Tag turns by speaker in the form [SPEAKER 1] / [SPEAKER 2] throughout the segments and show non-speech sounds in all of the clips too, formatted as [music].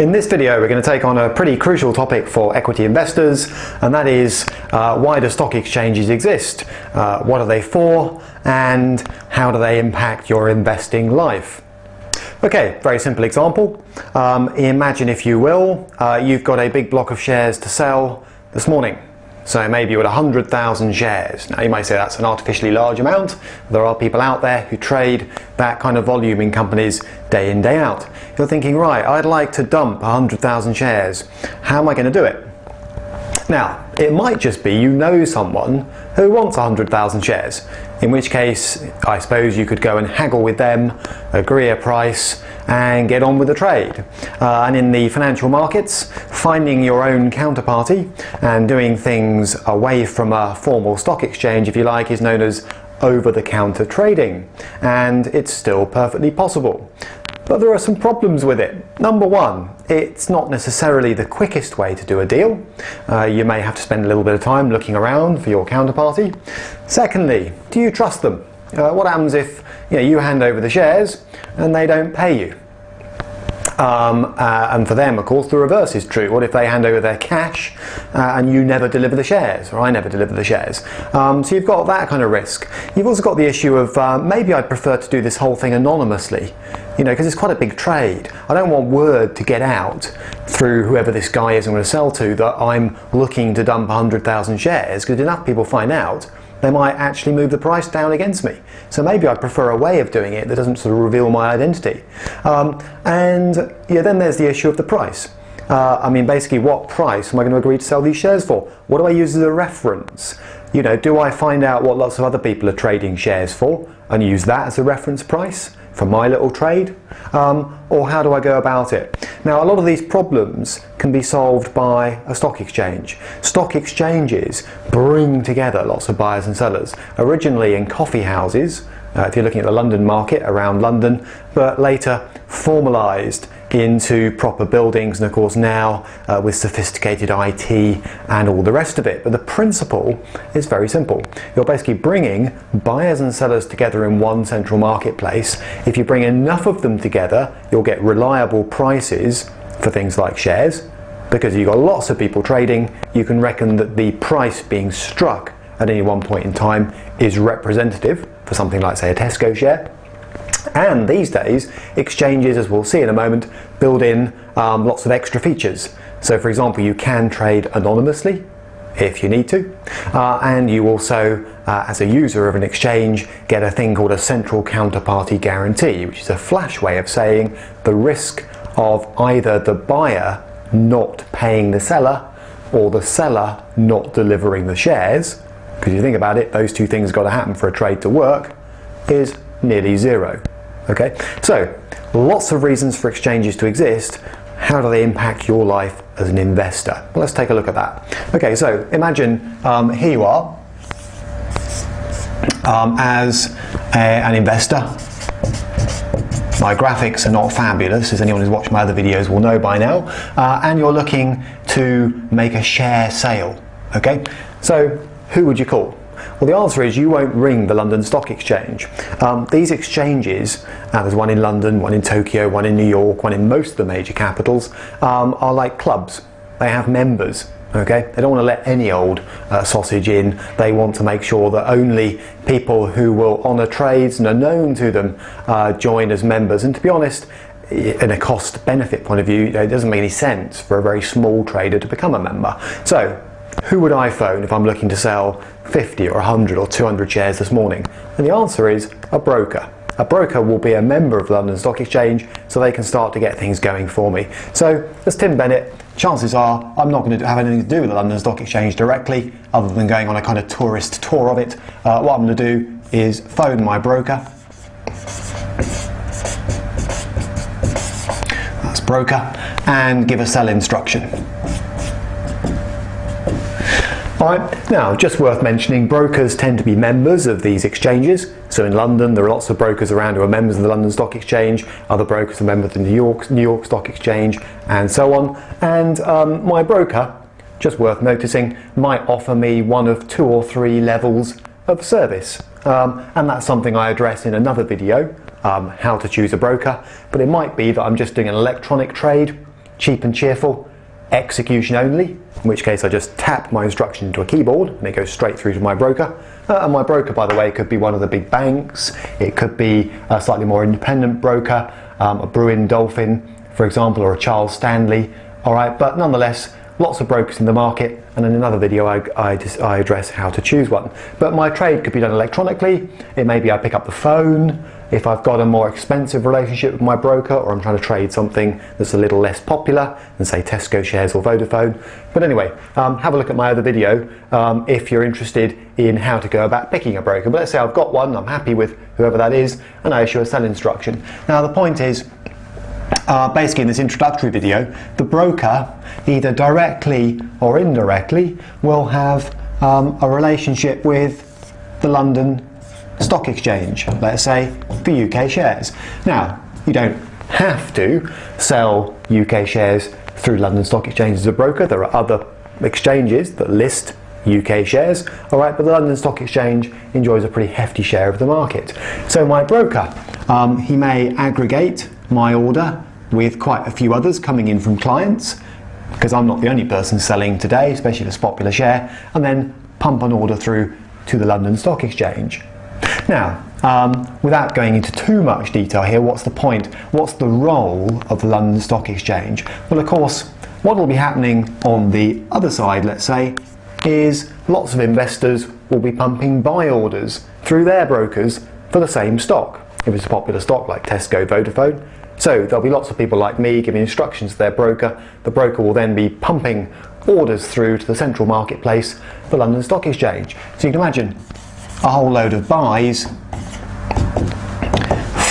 [SPEAKER 1] In this video we're going to take on a pretty crucial topic for equity investors and that is uh, why do stock exchanges exist, uh, what are they for and how do they impact your investing life. Okay, very simple example. Um, imagine if you will, uh, you've got a big block of shares to sell this morning. So maybe you're at 100,000 shares. Now you might say that's an artificially large amount. There are people out there who trade that kind of volume in companies day in, day out. You're thinking, right, I'd like to dump 100,000 shares. How am I going to do it? Now, it might just be you know someone who wants 100,000 shares, in which case I suppose you could go and haggle with them, agree a price, and get on with the trade. Uh, and in the financial markets, finding your own counterparty and doing things away from a formal stock exchange, if you like, is known as over the counter trading. And it's still perfectly possible. But there are some problems with it. Number one, it's not necessarily the quickest way to do a deal. Uh, you may have to spend a little bit of time looking around for your counterparty. Secondly, do you trust them? Uh, what happens if you, know, you hand over the shares and they don't pay you? Um, uh, and for them, of course, the reverse is true. What if they hand over their cash uh, and you never deliver the shares, or I never deliver the shares? Um, so you've got that kind of risk. You've also got the issue of uh, maybe I'd prefer to do this whole thing anonymously, you know, because it's quite a big trade. I don't want word to get out through whoever this guy is I'm going to sell to that I'm looking to dump 100,000 shares, because enough people find out they might actually move the price down against me. So maybe I'd prefer a way of doing it that doesn't sort of reveal my identity. Um, and yeah, then there's the issue of the price. Uh, I mean, basically, what price am I going to agree to sell these shares for? What do I use as a reference? You know, do I find out what lots of other people are trading shares for and use that as a reference price? for my little trade? Um, or how do I go about it? Now, a lot of these problems can be solved by a stock exchange. Stock exchanges bring together lots of buyers and sellers, originally in coffee houses, uh, if you're looking at the London market around London, but later formalised into proper buildings and of course now uh, with sophisticated IT and all the rest of it. But the principle is very simple. You're basically bringing buyers and sellers together in one central marketplace. If you bring enough of them together, you'll get reliable prices for things like shares. Because you've got lots of people trading, you can reckon that the price being struck at any one point in time is representative for something like say a Tesco share and these days, exchanges, as we'll see in a moment, build in um, lots of extra features. So for example, you can trade anonymously if you need to. Uh, and you also, uh, as a user of an exchange, get a thing called a central counterparty guarantee, which is a flash way of saying the risk of either the buyer not paying the seller or the seller not delivering the shares, because you think about it, those two things got to happen for a trade to work, is nearly zero. Okay, so lots of reasons for exchanges to exist. How do they impact your life as an investor? Well, let's take a look at that. Okay, so imagine um, here you are um, as a, an investor. My graphics are not fabulous, as anyone who's watched my other videos will know by now, uh, and you're looking to make a share sale. Okay, so who would you call? Well, the answer is you won't ring the London Stock Exchange. Um, these exchanges, uh, there's one in London, one in Tokyo, one in New York, one in most of the major capitals, um, are like clubs. They have members. Okay, they don't want to let any old uh, sausage in. They want to make sure that only people who will honour trades and are known to them uh, join as members. And to be honest, in a cost benefit point of view, it doesn't make any sense for a very small trader to become a member. So who would I phone if I'm looking to sell 50 or 100 or 200 shares this morning? And the answer is a broker. A broker will be a member of the London Stock Exchange so they can start to get things going for me. So, as Tim Bennett, chances are I'm not going to have anything to do with the London Stock Exchange directly, other than going on a kind of tourist tour of it. Uh, what I'm going to do is phone my broker. That's broker, and give a sell instruction. Right, now just worth mentioning, brokers tend to be members of these exchanges. So in London, there are lots of brokers around who are members of the London Stock Exchange, other brokers are members of the New York, New York Stock Exchange, and so on. And um, my broker, just worth noticing, might offer me one of two or three levels of service. Um, and that's something I address in another video, um, how to choose a broker. But it might be that I'm just doing an electronic trade cheap and cheerful, execution only, in which case I just tap my instruction into a keyboard and it goes straight through to my broker. Uh, and my broker, by the way, could be one of the big banks, it could be a slightly more independent broker, um, a Brewin Dolphin, for example, or a Charles Stanley. All right, but nonetheless, lots of brokers in the market, and in another video I, I, I, address how to choose one. But my trade could be done electronically. It may be I pick up the phone, if I've got a more expensive relationship with my broker or I'm trying to trade something that's a little less popular than say Tesco shares or Vodafone. But anyway, um, have a look at my other video um, if you're interested in how to go about picking a broker. But let's say I've got one, I'm happy with whoever that is, and I issue a sell instruction. Now the point is, uh, basically in this introductory video, the broker, either directly or indirectly, will have um, a relationship with the London stock exchange, let's say the UK shares. Now, you don't have to sell UK shares through London Stock Exchange as a broker. There are other exchanges that list UK shares, all right, but the London Stock Exchange enjoys a pretty hefty share of the market. So my broker, um, he may aggregate my order with quite a few others coming in from clients, because I'm not the only person selling today, especially this popular share, and then pump an order through to the London Stock Exchange. Now, um, without going into too much detail here, what's the point? What's the role of the London Stock Exchange? Well, of course, what will be happening on the other side, let's say, is lots of investors will be pumping buy orders through their brokers for the same stock. If it's a popular stock like Tesco, Vodafone, so there'll be lots of people like me giving instructions to their broker. The broker will then be pumping orders through to the central marketplace, the London Stock Exchange. So you can imagine a whole load of buys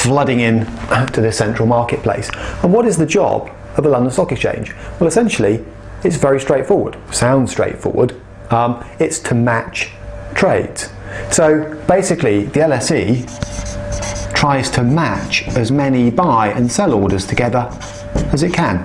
[SPEAKER 1] flooding in to the central marketplace. And what is the job of the London Stock Exchange? Well, essentially, it's very straightforward. Sounds straightforward. Um, it's to match trades. So basically, the LSE tries to match as many buy and sell orders together as it can.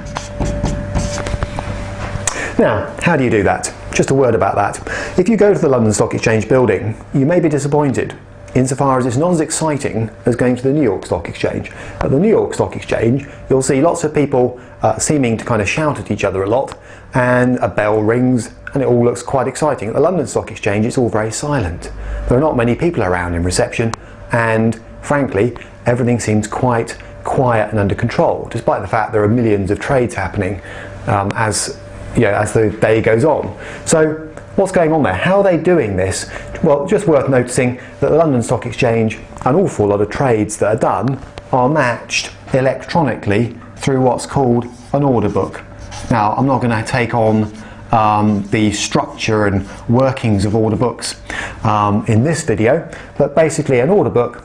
[SPEAKER 1] Now, how do you do that? Just a word about that. If you go to the London Stock Exchange building, you may be disappointed insofar as it's not as exciting as going to the New York Stock Exchange. At the New York Stock Exchange, you'll see lots of people uh, seeming to kind of shout at each other a lot, and a bell rings, and it all looks quite exciting. At the London Stock Exchange, it's all very silent. There are not many people around in reception, and frankly, everything seems quite quiet and under control, despite the fact there are millions of trades happening um, as you know, as the day goes on. So what's going on there? How are they doing this? Well, just worth noticing that the London Stock Exchange, an awful lot of trades that are done are matched electronically through what's called an order book. Now, I'm not going to take on um, the structure and workings of order books um, in this video, but basically an order book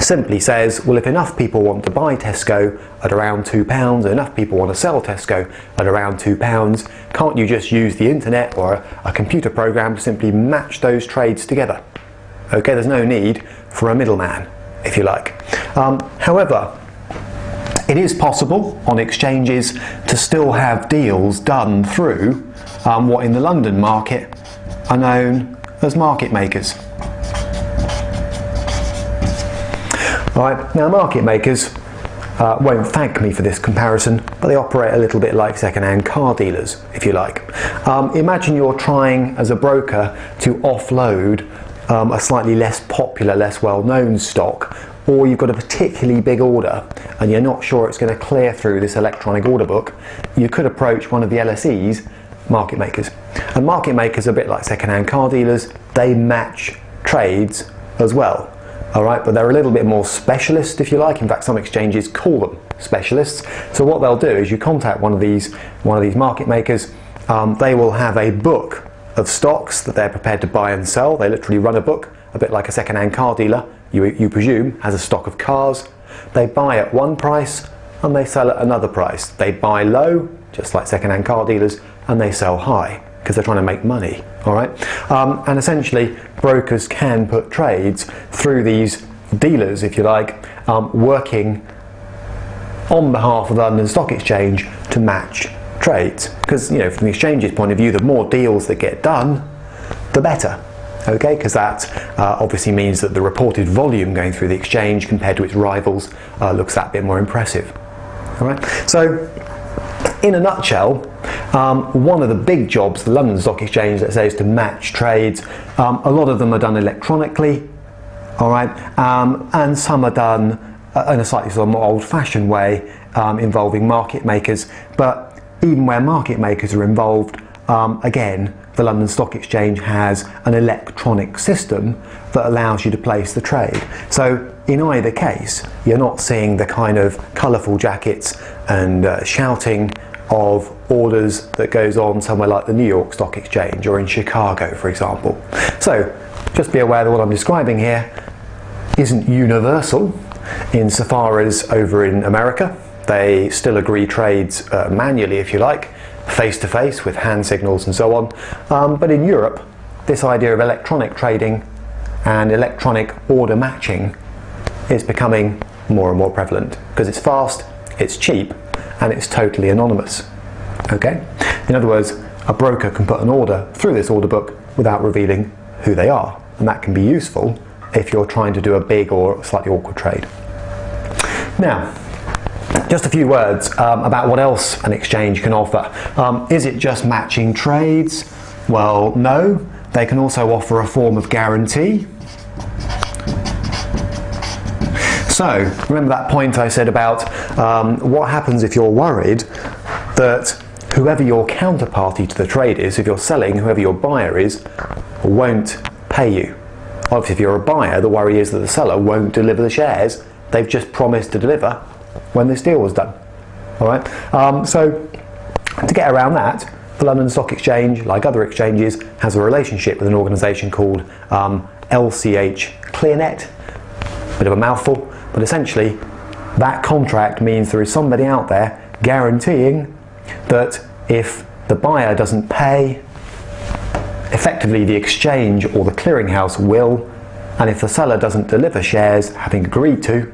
[SPEAKER 1] simply says, well, if enough people want to buy Tesco at around £2, enough people want to sell Tesco at around £2, can't you just use the internet or a, a computer program to simply match those trades together? Okay, there's no need for a middleman, if you like. Um, however, it is possible on exchanges to still have deals done through um, what in the London market are known as market makers. Right, now market makers uh, won't thank me for this comparison, but they operate a little bit like second-hand car dealers, if you like. Um, imagine you're trying as a broker to offload um, a slightly less popular, less well-known stock, or you've got a particularly big order and you're not sure it's going to clear through this electronic order book, you could approach one of the LSEs, market makers. And market makers are a bit like second-hand car dealers, they match trades as well all right, but they're a little bit more specialist, if you like. In fact, some exchanges call them specialists. So what they'll do is you contact one of these, one of these market makers. Um, they will have a book of stocks that they're prepared to buy and sell. They literally run a book, a bit like a second-hand car dealer. You, you presume has a stock of cars. They buy at one price and they sell at another price. They buy low, just like second-hand car dealers, and they sell high because they're trying to make money. All right, um, and essentially brokers can put trades through these dealers, if you like, um, working on behalf of the London Stock Exchange to match trades. Because you know, from the exchange's point of view, the more deals that get done, the better. Okay, because that uh, obviously means that the reported volume going through the exchange compared to its rivals uh, looks that bit more impressive. All right, so in a nutshell, um, one of the big jobs the London Stock Exchange, let's say, is to match trades. Um, a lot of them are done electronically, all right, um, and some are done uh, in a slightly sort of more old-fashioned way um, involving market makers. But even where market makers are involved, um, again, the London Stock Exchange has an electronic system that allows you to place the trade. So in either case, you're not seeing the kind of colourful jackets and uh, shouting of orders that goes on somewhere like the New York Stock Exchange or in Chicago, for example. So just be aware that what I'm describing here isn't universal insofar as over in America, they still agree trades uh, manually, if you like, face to face with hand signals and so on. Um, but in Europe, this idea of electronic trading and electronic order matching is becoming more and more prevalent because it's fast, it's cheap, and it's totally anonymous. Okay? In other words, a broker can put an order through this order book without revealing who they are, and that can be useful if you're trying to do a big or slightly awkward trade. Now, just a few words um, about what else an exchange can offer. Um, is it just matching trades? Well, no. They can also offer a form of guarantee. So, remember that point I said about um, what happens if you're worried that whoever your counterparty to the trade is, if you're selling, whoever your buyer is, won't pay you. Obviously, if you're a buyer, the worry is that the seller won't deliver the shares they've just promised to deliver when this deal was done. All right. Um, so to get around that, the London Stock Exchange, like other exchanges, has a relationship with an organisation called um, LCH ClearNet. Bit of a mouthful, but essentially, that contract means there is somebody out there guaranteeing that if the buyer doesn't pay, effectively the exchange or the clearinghouse will, and if the seller doesn't deliver shares having agreed to,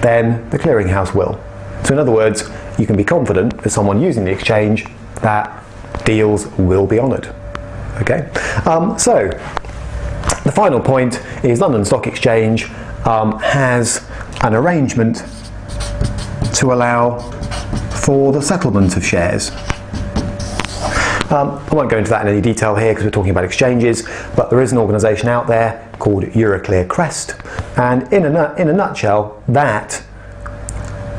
[SPEAKER 1] then the clearinghouse will. So in other words, you can be confident as someone using the exchange that deals will be honoured. Okay, um, so the final point is London Stock Exchange um, has an arrangement to allow for the settlement of shares. Um, I won't go into that in any detail here because we're talking about exchanges, but there is an organisation out there called Euroclear Crest, and in a, in a nutshell, that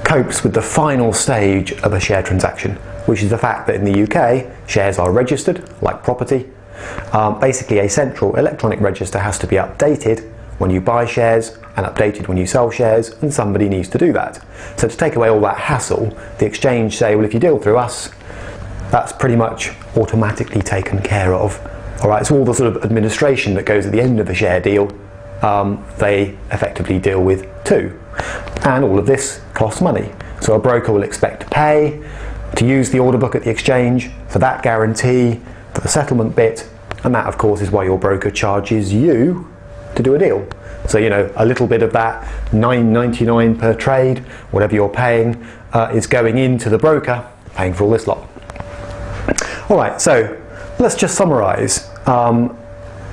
[SPEAKER 1] copes with the final stage of a share transaction, which is the fact that in the UK, shares are registered, like property. Um, basically, a central electronic register has to be updated when you buy shares and updated when you sell shares, and somebody needs to do that. So to take away all that hassle, the exchange say, well, if you deal through us, that's pretty much automatically taken care of. All right, so all the sort of administration that goes at the end of a share deal, um, they effectively deal with too. And all of this costs money. So a broker will expect to pay, to use the order book at the exchange, for that guarantee, for the settlement bit, and that of course is why your broker charges you to do a deal. So you know a little bit of that 9.99 per trade, whatever you're paying, uh, is going into the broker, paying for all this lot. All right, so let's just summarise um,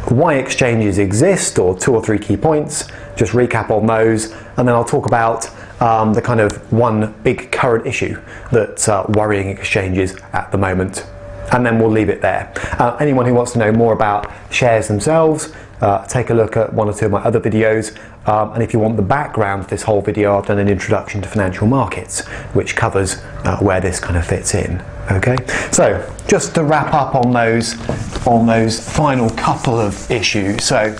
[SPEAKER 1] why exchanges exist, or two or three key points. Just recap on those, and then I'll talk about um, the kind of one big current issue that's uh, worrying exchanges at the moment. And then we'll leave it there. Uh, anyone who wants to know more about shares themselves, uh, take a look at one or two of my other videos. Um, and if you want the background of this whole video, I've done an introduction to financial markets, which covers uh, where this kind of fits in. Okay, so just to wrap up on those, on those final couple of issues. So,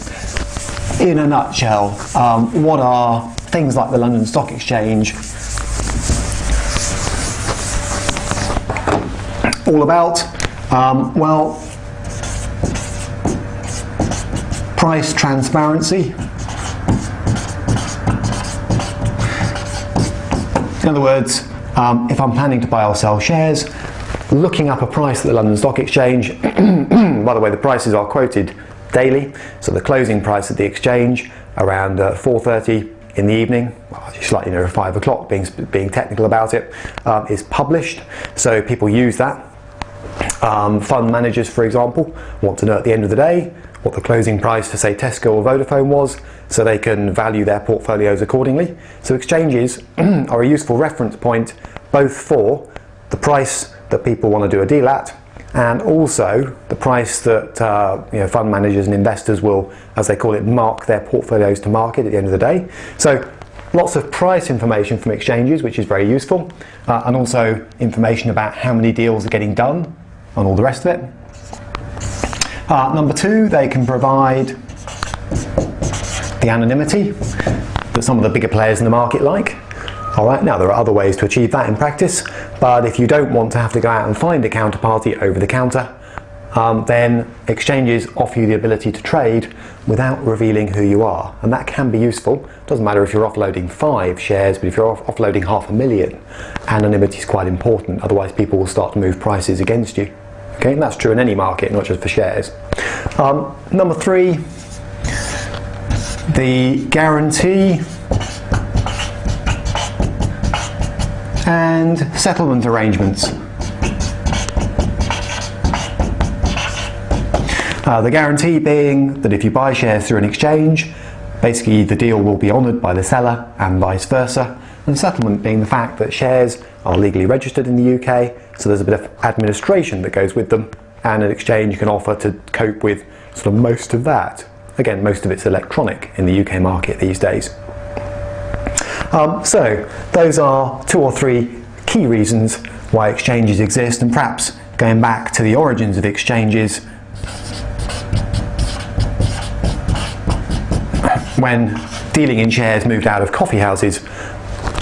[SPEAKER 1] in a nutshell, um, what are things like the London Stock Exchange all about? Um, well, price transparency. In other words, um, if I'm planning to buy or sell shares, looking up a price at the London Stock Exchange, [clears throat] by the way, the prices are quoted daily, so the closing price at the exchange around uh, 4.30 in the evening, slightly nearer 5 o'clock, being, being technical about it, um, is published, so people use that. Um, fund managers, for example, want to know at the end of the day what the closing price for say Tesco or Vodafone was so they can value their portfolios accordingly. So exchanges [clears throat] are a useful reference point both for the price that people want to do a deal at, and also the price that uh, you know, fund managers and investors will, as they call it, mark their portfolios to market at the end of the day. So lots of price information from exchanges, which is very useful, uh, and also information about how many deals are getting done and all the rest of it. Uh, number two, they can provide the anonymity that some of the bigger players in the market like. All right, now there are other ways to achieve that in practice, but if you don't want to have to go out and find a counterparty over the counter, um, then exchanges offer you the ability to trade without revealing who you are. And that can be useful. Doesn't matter if you're offloading five shares, but if you're off offloading half a million, anonymity is quite important. Otherwise, people will start to move prices against you. Okay, and that's true in any market, not just for shares. Um, number three, the guarantee and settlement arrangements. Uh, the guarantee being that if you buy shares through an exchange, basically the deal will be honoured by the seller and vice versa. And settlement being the fact that shares are legally registered in the UK, so there's a bit of administration that goes with them, and an exchange can offer to cope with sort of most of that. Again, most of it's electronic in the UK market these days. Um, so, those are two or three key reasons why exchanges exist, and perhaps going back to the origins of exchanges, when dealing in shares moved out of coffee houses,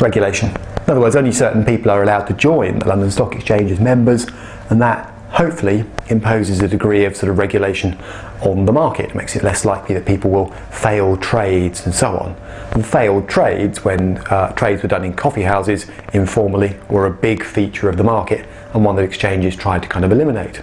[SPEAKER 1] regulation. In other words, only certain people are allowed to join the London Stock Exchange as members, and that hopefully imposes a degree of sort of regulation on the market. It makes it less likely that people will fail trades and so on. And failed trades, when uh, trades were done in coffee houses informally, were a big feature of the market and one that exchanges tried to kind of eliminate.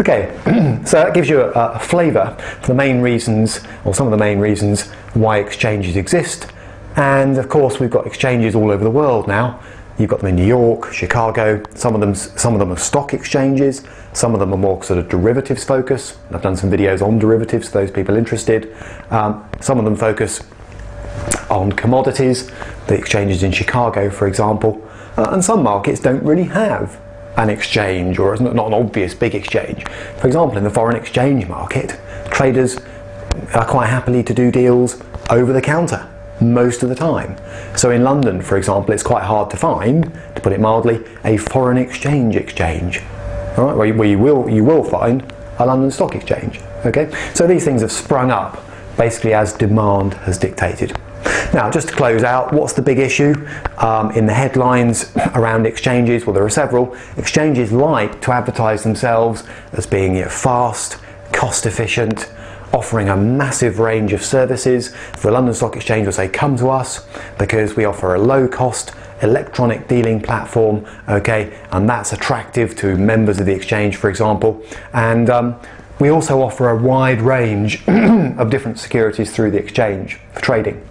[SPEAKER 1] Okay, [clears throat] so that gives you a, a flavour for the main reasons, or some of the main reasons, why exchanges exist. And of course, we've got exchanges all over the world now. You've got them in New York, Chicago. Some of them, some of them are stock exchanges. Some of them are more sort of derivatives focus. I've done some videos on derivatives for those people interested. Um, some of them focus on commodities. The exchanges in Chicago, for example, uh, and some markets don't really have an exchange or not an obvious big exchange. For example, in the foreign exchange market, traders are quite happily to do deals over the counter most of the time. So in London, for example, it's quite hard to find, to put it mildly, a foreign exchange exchange, all right, where you will, you will find a London Stock Exchange. Okay, so these things have sprung up basically as demand has dictated. Now, just to close out, what's the big issue um, in the headlines [coughs] around exchanges? Well, there are several. Exchanges like to advertise themselves as being you know, fast, cost efficient, offering a massive range of services. The London Stock Exchange will say, come to us because we offer a low cost electronic dealing platform, okay, and that's attractive to members of the exchange, for example. And um, we also offer a wide range [clears throat] of different securities through the exchange for trading.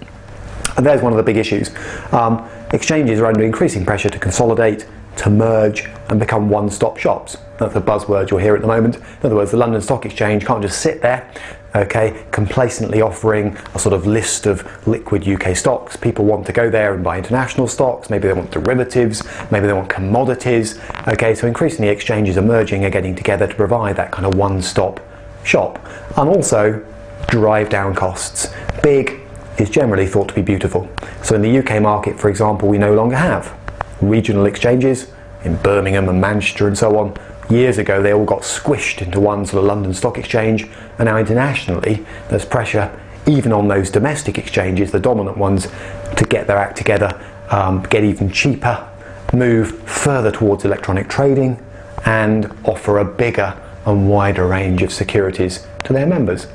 [SPEAKER 1] And there's one of the big issues. Um, exchanges are under increasing pressure to consolidate, to merge, and become one stop shops. That's the buzzword you'll hear at the moment. In other words, the London Stock Exchange can't just sit there, okay, complacently offering a sort of list of liquid UK stocks. People want to go there and buy international stocks, maybe they want derivatives, maybe they want commodities, okay, so increasingly exchanges are merging are getting together to provide that kind of one stop shop and also drive down costs. Big is generally thought to be beautiful. So in the UK market, for example, we no longer have regional exchanges in Birmingham and Manchester and so on. Years ago, they all got squished into one sort of London Stock Exchange, and now internationally, there's pressure even on those domestic exchanges, the dominant ones, to get their act together, um, get even cheaper, move further towards electronic trading, and offer a bigger and wider range of securities to their members.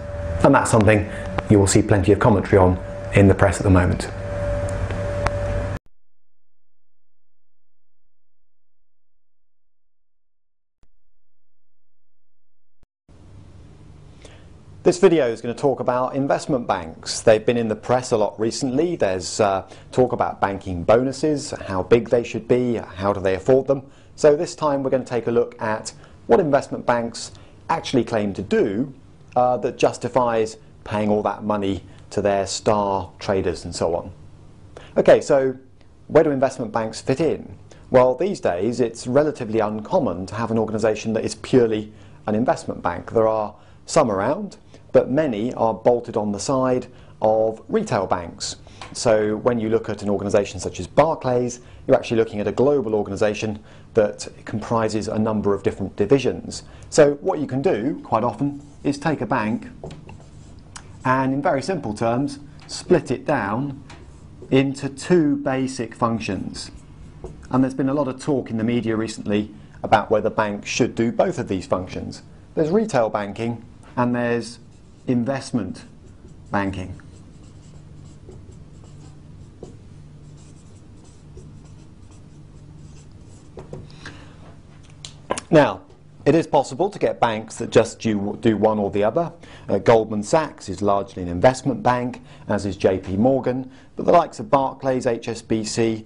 [SPEAKER 1] And that's something you will see plenty of commentary on in the press at the moment. This video is going to talk about investment banks. They've been in the press a lot recently. There's uh, talk about banking bonuses, how big they should be, how do they afford them. So this time we're going to take a look at what investment banks actually claim to do uh, that justifies paying all that money to their star traders and so on. Okay, so where do investment banks fit in? Well, these days it's relatively uncommon to have an organisation that is purely an investment bank. There are some around, but many are bolted on the side of retail banks. So when you look at an organisation such as Barclays, you're actually looking at a global organisation that comprises a number of different divisions. So what you can do quite often is take a bank and in very simple terms split it down into two basic functions. And there's been a lot of talk in the media recently about whether banks should do both of these functions. There's retail banking and there's investment banking. Now, it is possible to get banks that just do, do one or the other. Uh, Goldman Sachs is largely an investment bank, as is JP Morgan, but the likes of Barclays, HSBC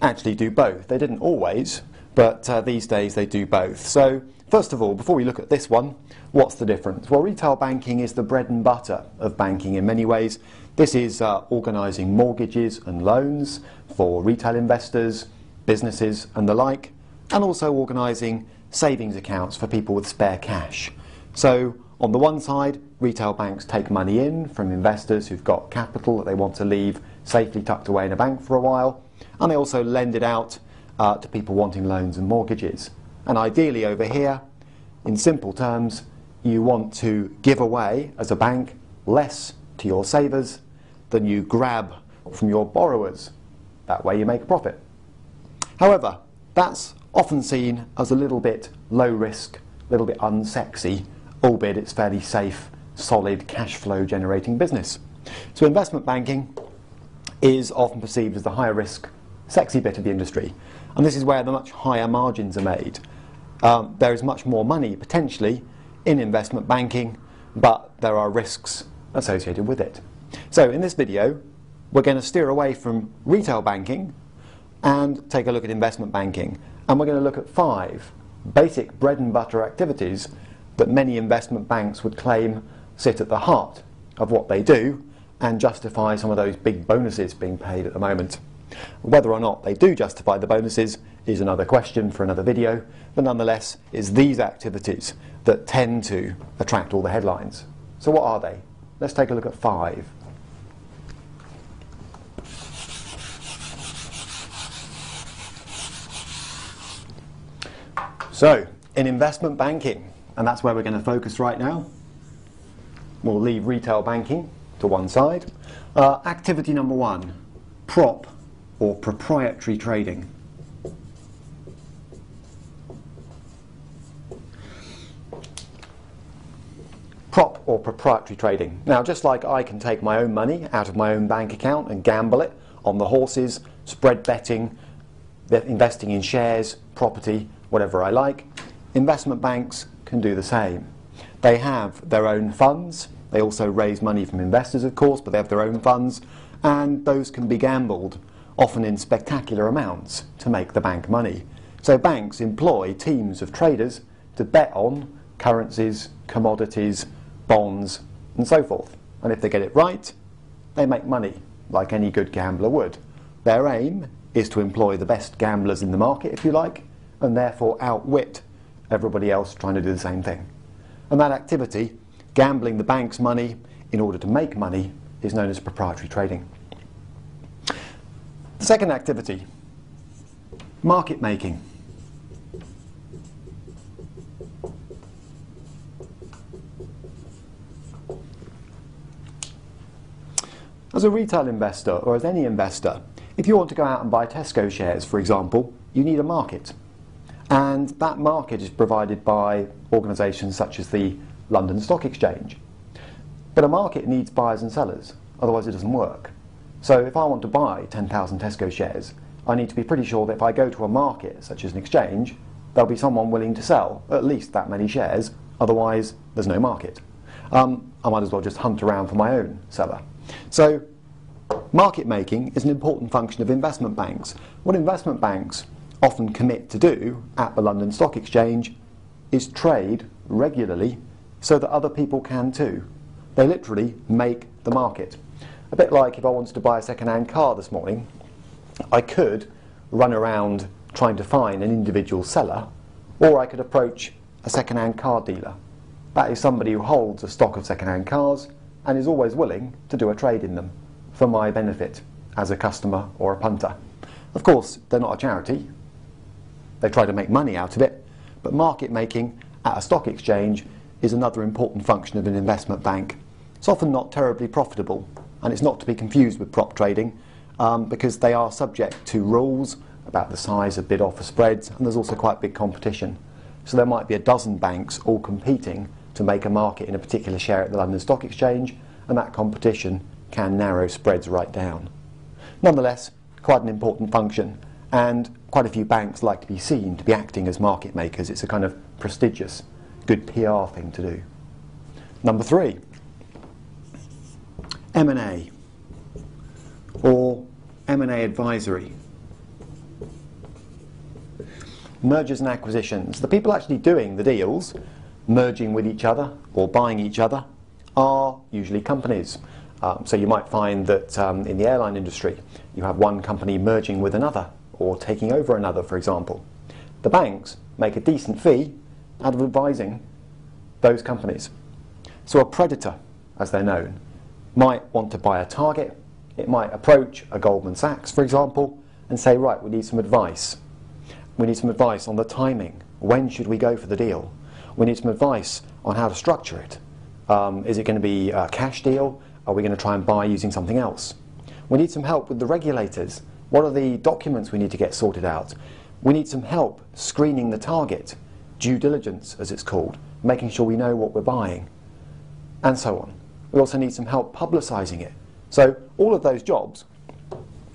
[SPEAKER 1] actually do both. They didn't always, but uh, these days they do both. So, first of all, before we look at this one, what's the difference? Well, retail banking is the bread and butter of banking in many ways. This is uh, organising mortgages and loans for retail investors, businesses, and the like, and also organising savings accounts for people with spare cash. So, on the one side, retail banks take money in from investors who've got capital that they want to leave safely tucked away in a bank for a while, and they also lend it out uh, to people wanting loans and mortgages. And ideally, over here, in simple terms, you want to give away as a bank less to your savers than you grab from your borrowers. That way, you make a profit. However, that's often seen as a little bit low risk, a little bit unsexy, albeit it's fairly safe, solid cash flow generating business. So investment banking is often perceived as the higher risk, sexy bit of the industry. And this is where the much higher margins are made. Um, there is much more money potentially in investment banking, but there are risks associated with it. So in this video, we're going to steer away from retail banking and take a look at investment banking and we're going to look at five basic bread and butter activities that many investment banks would claim sit at the heart of what they do and justify some of those big bonuses being paid at the moment. Whether or not they do justify the bonuses is another question for another video, but nonetheless, it's these activities that tend to attract all the headlines. So, what are they? Let's take a look at five. So, in investment banking, and that's where we're going to focus right now, we'll leave retail banking to one side. Uh, activity number one prop or proprietary trading. Prop or proprietary trading. Now, just like I can take my own money out of my own bank account and gamble it on the horses, spread betting, investing in shares, property, whatever I like. Investment banks can do the same. They have their own funds. They also raise money from investors, of course, but they have their own funds, and those can be gambled, often in spectacular amounts, to make the bank money. So banks employ teams of traders to bet on currencies, commodities, bonds, and so forth. And if they get it right, they make money, like any good gambler would. Their aim is to employ the best gamblers in the market, if you like, and therefore outwit everybody else trying to do the same thing. And that activity, gambling the bank's money in order to make money, is known as proprietary trading. Second activity, market making. As a retail investor, or as any investor, if you want to go out and buy Tesco shares, for example, you need a market. And that market is provided by organisations such as the London Stock Exchange. But a market needs buyers and sellers, otherwise it doesn't work. So if I want to buy 10,000 Tesco shares, I need to be pretty sure that if I go to a market, such as an exchange, there'll be someone willing to sell at least that many shares, otherwise there's no market. Um, I might as well just hunt around for my own seller. So market making is an important function of investment banks. What investment banks often commit to do at the London Stock Exchange is trade regularly so that other people can too. They literally make the market. A bit like if I wanted to buy a second hand car this morning, I could run around trying to find an individual seller, or I could approach a second-hand car dealer. That is somebody who holds a stock of second-hand cars and is always willing to do a trade in them for my benefit as a customer or a punter. Of course, they're not a charity. They try to make money out of it, but market making at a stock exchange is another important function of an investment bank. It's often not terribly profitable, and it's not to be confused with prop trading um, because they are subject to rules about the size of bid offer spreads, and there's also quite big competition. So there might be a dozen banks all competing to make a market in a particular share at the London Stock Exchange, and that competition can narrow spreads right down. Nonetheless, quite an important function, and quite a few banks like to be seen to be acting as market makers. It's a kind of prestigious, good PR thing to do. Number three, M&A or M&A advisory. Mergers and acquisitions. The people actually doing the deals, merging with each other or buying each other, are usually companies. Um, so you might find that um, in the airline industry, you have one company merging with another or taking over another, for example. The banks make a decent fee out of advising those companies. So a predator, as they're known, might want to buy a target. It might approach a Goldman Sachs, for example, and say, right, we need some advice. We need some advice on the timing. When should we go for the deal? We need some advice on how to structure it. Um, is it going to be a cash deal? Are we going to try and buy using something else? We need some help with the regulators. What are the documents we need to get sorted out? We need some help screening the target, due diligence as it's called, making sure we know what we're buying, and so on. We also need some help publicising it. So all of those jobs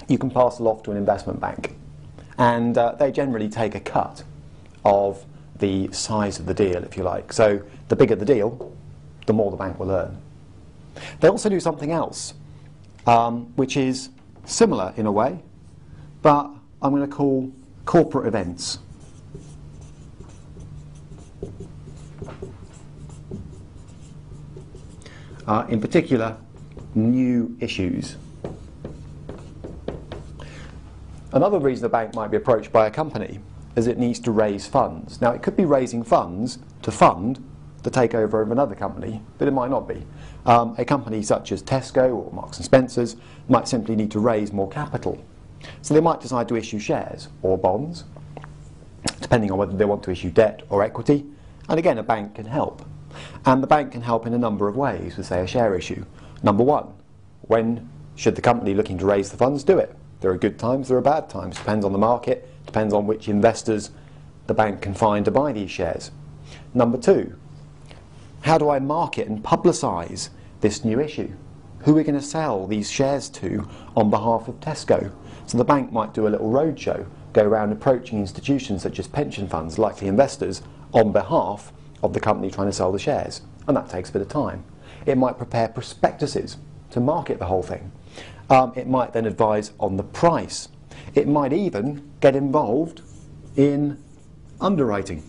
[SPEAKER 1] you can parcel off to an investment bank. And uh, they generally take a cut of the size of the deal, if you like. So the bigger the deal, the more the bank will earn. They also do something else, um, which is similar in a way, but I'm going to call corporate events. Uh, in particular new issues. Another reason a bank might be approached by a company is it needs to raise funds. Now, it could be raising funds to fund the takeover of another company, but it might not be. Um, a company such as Tesco or Marks and Spencers might simply need to raise more capital. So they might decide to issue shares or bonds, depending on whether they want to issue debt or equity. And again, a bank can help. And the bank can help in a number of ways with, say, a share issue. Number one, when should the company looking to raise the funds do it? There are good times, there are bad times. Depends on the market, depends on which investors the bank can find to buy these shares. Number two, how do I market and publicise this new issue? Who are we going to sell these shares to on behalf of Tesco? So the bank might do a little roadshow, go around approaching institutions such as pension funds, likely investors, on behalf of the company trying to sell the shares, and that takes a bit of time. It might prepare prospectuses to market the whole thing. Um, it might then advise on the price. It might even get involved in underwriting.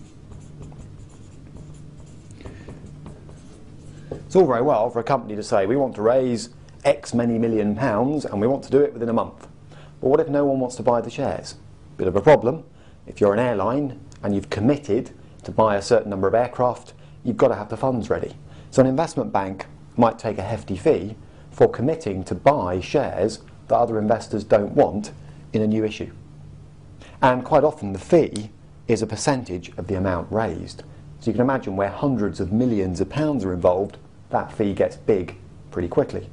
[SPEAKER 1] It's all very well for a company to say, we want to raise X many million pounds and we want to do it within a month. But what if no one wants to buy the shares? Bit of a problem. If you're an airline and you've committed to buy a certain number of aircraft, you've got to have the funds ready. So an investment bank might take a hefty fee for committing to buy shares that other investors don't want in a new issue. And quite often the fee is a percentage of the amount raised. So you can imagine where hundreds of millions of pounds are involved, that fee gets big pretty quickly.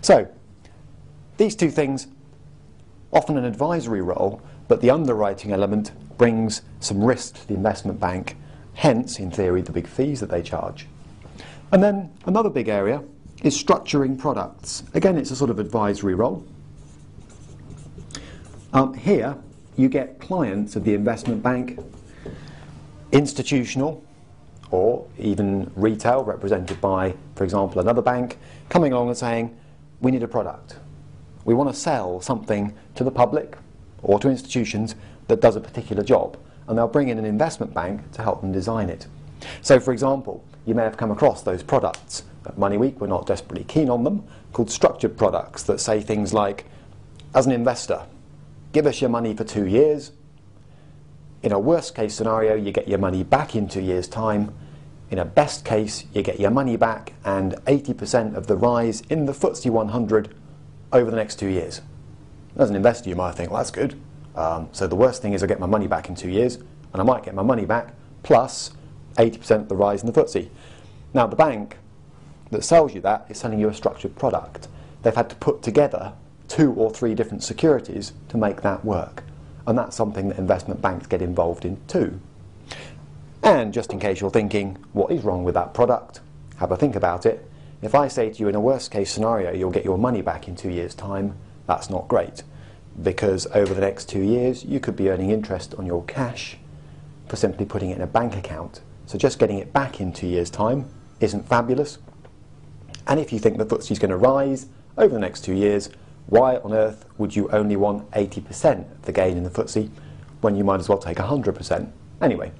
[SPEAKER 1] So these two things, often an advisory role, but the underwriting element brings some risk to the investment bank, hence, in theory, the big fees that they charge. And then another big area is structuring products. Again, it's a sort of advisory role. Um, here, you get clients of the investment bank, institutional, or even retail, represented by, for example, another bank, coming along and saying, we need a product. We want to sell something to the public or to institutions that does a particular job, and they'll bring in an investment bank to help them design it. So, for example, you may have come across those products at MoneyWeek, we're not desperately keen on them, called structured products that say things like, as an investor, give us your money for two years, In a worst case scenario, you get your money back in two years' time. In a best case, you get your money back and 80% of the rise in the FTSE 100 over the next two years. As an investor, you might think, well, that's good. Um, so the worst thing is I get my money back in two years, and I might get my money back plus 80% of the rise in the FTSE. Now, the bank that sells you that is selling you a structured product. They've had to put together two or three different securities to make that work. And that's something that investment banks get involved in too. And just in case you're thinking, what is wrong with that product? Have a think about it. If I say to you, in a worst case scenario, you'll get your money back in two years' time, that's not great. Because over the next two years, you could be earning interest on your cash for simply putting it in a bank account. So just getting it back in two years' time isn't fabulous. And if you think the FTSE is going to rise over the next two years, why on earth would you only want 80% of the gain in the FTSE when you might as well take 100%? Anyway,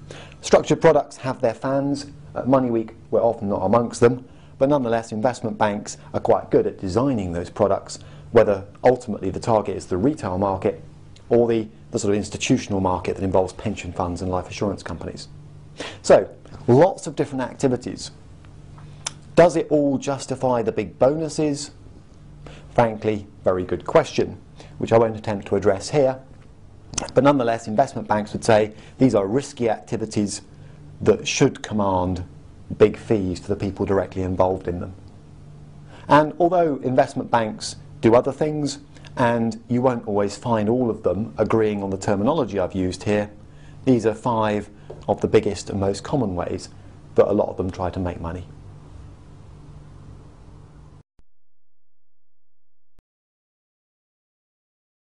[SPEAKER 1] structured products have their fans. At MoneyWeek, we're often not amongst them, but nonetheless, investment banks are quite good at designing those products, whether ultimately the target is the retail market or the, the sort of institutional market that involves pension funds and life assurance companies. So, lots of different activities. Does it all justify the big bonuses? Frankly, very good question, which I won't attempt to address here. But nonetheless, investment banks would say these are risky activities that should command big fees to the people directly involved in them. And although investment banks do other things, and you won't always find all of them agreeing on the terminology I've used here, these are five of the biggest and most common ways that a lot of them try to make money.